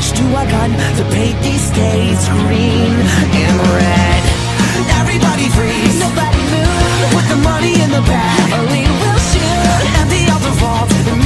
brush to our gun to paint these days green and red. Everybody freeze, nobody move. Put the money in the bag, or we will shoot. Empty out the vault.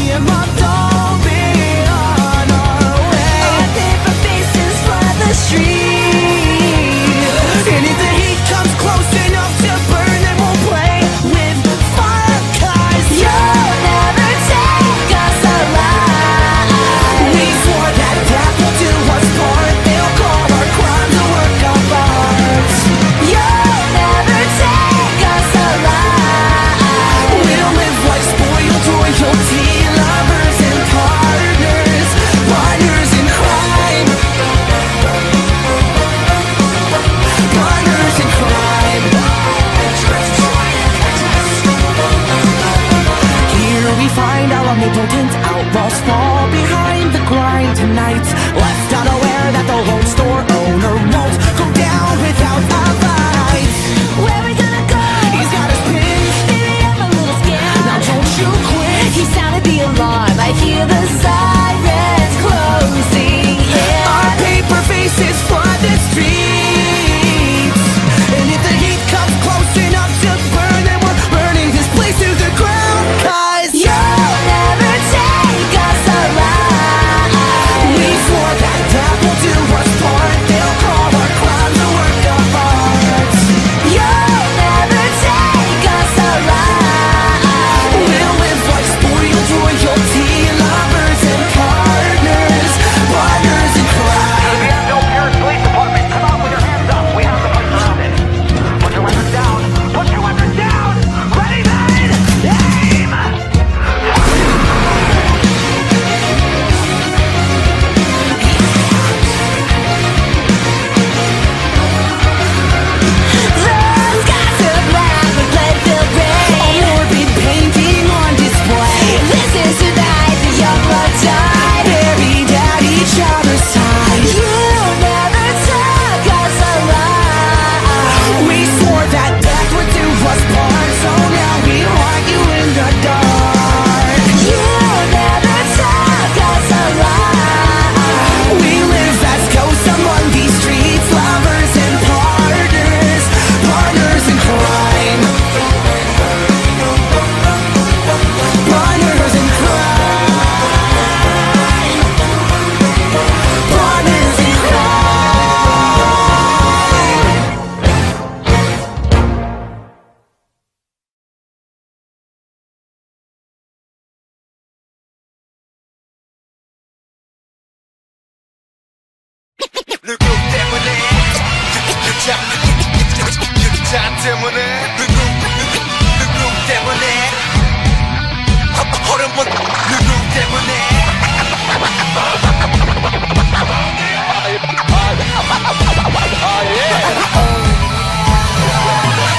자, 자 때문에 누구 누구 누구 때문에? 허름한 누구 때문에?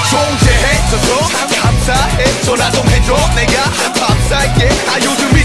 존재해줘서 감사해줘라 좀 해줘 내가 밥 살게. 아 요즘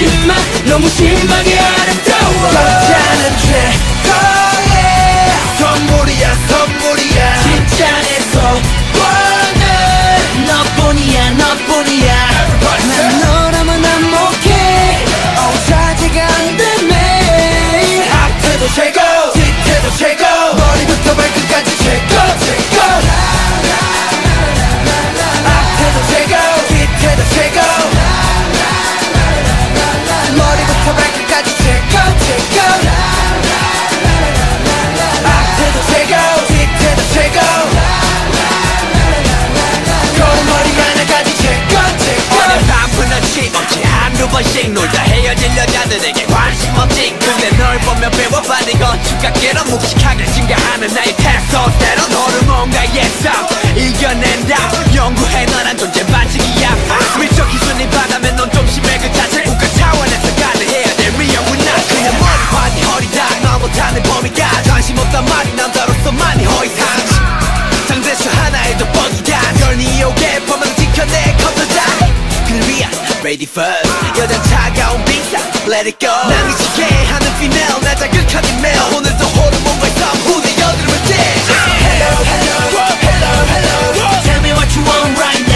하지만 너무 심하게 아름다워. 가짜는 죄. 선물이야 선물이야. 진짜 내 소원은 너뿐이야 너뿐이야. Everybody. 차가운 Let it go. 난 미치게 하는 female 오늘도 여드름을 Hello hello hello hello. Tell me what you want right now